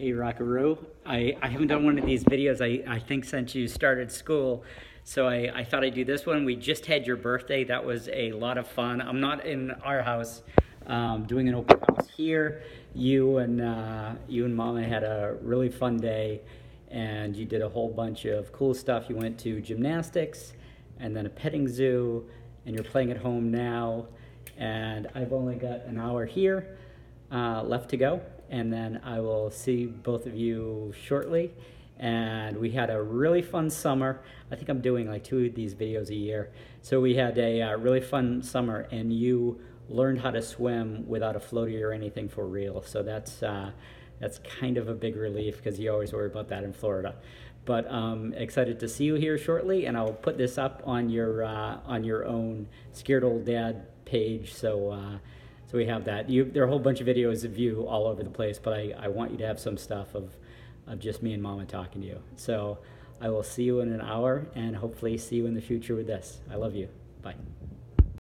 Hey, Rockaroo. I, I haven't done one of these videos, I, I think, since you started school. So I, I thought I'd do this one. We just had your birthday. That was a lot of fun. I'm not in our house um, doing an open house here. You and, uh, you and Mama had a really fun day, and you did a whole bunch of cool stuff. You went to gymnastics and then a petting zoo, and you're playing at home now. And I've only got an hour here uh, left to go, and then I will see both of you shortly. And we had a really fun summer. I think I'm doing like two of these videos a year. So we had a uh, really fun summer, and you learned how to swim without a floaty or anything for real. So that's uh, that's kind of a big relief because you always worry about that in Florida. But um, excited to see you here shortly, and I'll put this up on your uh, on your own Scared Old Dad page. So. So we have that. You, there are a whole bunch of videos of you all over the place, but I, I want you to have some stuff of, of just me and Mama talking to you. So I will see you in an hour and hopefully see you in the future with this. I love you. Bye.